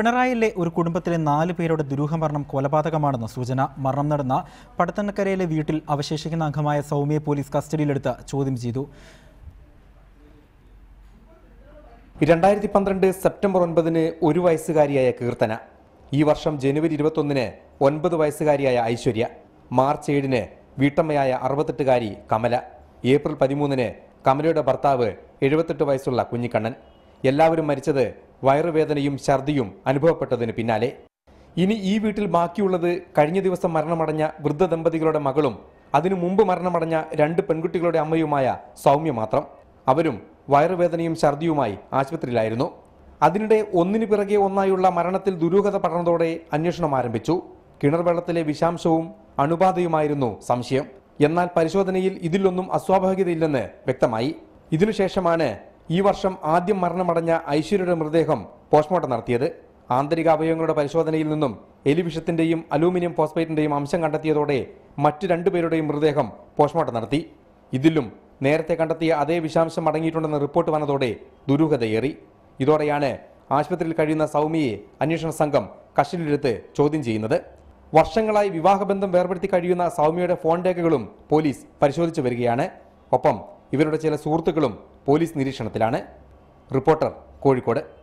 പിണറായിയിലെ ഒരു കുടുംബത്തിലെ നാല് പേരുടെ ദുരൂഹമരണം കൊലപാതകമാണെന്ന സൂചന. മരണം നടന്ന പടത്തണ്ണക്കരയിലെ വീട്ടിൽ അവശേഷിക്കുന്ന അംഗമായ സൗമ്യയെ പോലീസ് കസ്റ്റഡിയിലെടുത്ത് ചോദ്യം ചെയ്തു. രണ്ടായിരത്തി പന്ത്രണ്ട് സെപ്റ്റംബർ ഒൻപതിന് ഒരു വയസ്സുകാരിയായ കീർത്തന. ഈ വർഷം ജനുവരി ഇരുപത്തൊന്നിന് ഒൻപത് വയസ്സുകാരിയായ ഐശ്വര്യ. മാർച്ച് ഏഴിന് വീട്ടമ്മയായ അറുപത്തെട്ടുകാരി കമല. ഏപ്രിൽ പതിമൂന്നിന് കമലയുടെ ഭർത്താവ് എഴുപത്തെട്ട് വയസ്സുള്ള കുഞ്ഞിക്കണ്ണൻ. എല്ലാവരും മരിച്ചത് വയറുവേദനയും ഛർദിയും അനുഭവപ്പെട്ടതിന് പിന്നാലെ. ഇനി ഈ വീട്ടിൽ ബാക്കിയുള്ളത് കഴിഞ്ഞ ദിവസം മരണമടഞ്ഞ വൃദ്ധ ദമ്പതികളുടെ മകളും അതിനു മുമ്പ് മരണമടഞ്ഞ രണ്ട് പെൺകുട്ടികളുടെ അമ്മയുമായ സൗമ്യ മാത്രം. അവരും വയറുവേദനയും ഛർദിയുമായി ആശുപത്രിയിലായിരുന്നു. അതിനിടെ ഒന്നിനു പിറകെ ഒന്നായുള്ള മരണത്തിൽ ദുരൂഹത പടർന്നതോടെ അന്വേഷണം ആരംഭിച്ചു. കിണർ വെള്ളത്തിലെ വിഷാംശവും അണുബാധയുമായിരുന്നു സംശയം. എന്നാൽ പരിശോധനയിൽ ഇതിലൊന്നും അസ്വാഭാവികതയില്ലെന്ന് വ്യക്തമായി. ഇതിനുശേഷമാണ് ഈ വർഷം ആദ്യം മരണമടഞ്ഞ ഐശ്വര്യയുടെ മൃതദേഹം പോസ്റ്റ്മോർട്ടം നടത്തിയത്. ആന്തരിക അവയവങ്ങളുടെ പരിശോധനയിൽ നിന്നും എലിവിഷത്തിന്റെയും അലൂമിനിയം ഫോസ്ഫേറ്റിന്റെയും അംശം കണ്ടെത്തിയതോടെ മറ്റു രണ്ടുപേരുടെയും മൃതദേഹം പോസ്റ്റ്മോർട്ടം നടത്തി. ഇതിലും നേരത്തെ കണ്ടെത്തിയ അതേ വിഷാംശം അടങ്ങിയിട്ടുണ്ടെന്ന റിപ്പോർട്ട് വന്നതോടെ ദുരൂഹതയേറി. ഇതോടെയാണ് ആശുപത്രിയിൽ കഴിയുന്ന സൗമ്യയെ അന്വേഷണ സംഘം കസ്റ്റഡിയിലെടുത്ത് ചോദ്യം ചെയ്യുന്നത്. വർഷങ്ങളായി വിവാഹബന്ധം വേർപെടുത്തി കഴിയുന്ന സൗമ്യയുടെ ഫോൺ രേഖകളും പോലീസ് പരിശോധിച്ചു വരികയാണ്. ഒപ്പം ഇവരുടെ ചില സുഹൃത്തുക്കളും പോലീസ് നിരീക്ഷണത്തിലാണ്. റിപ്പോർട്ടർ കോഴിക്കോട്.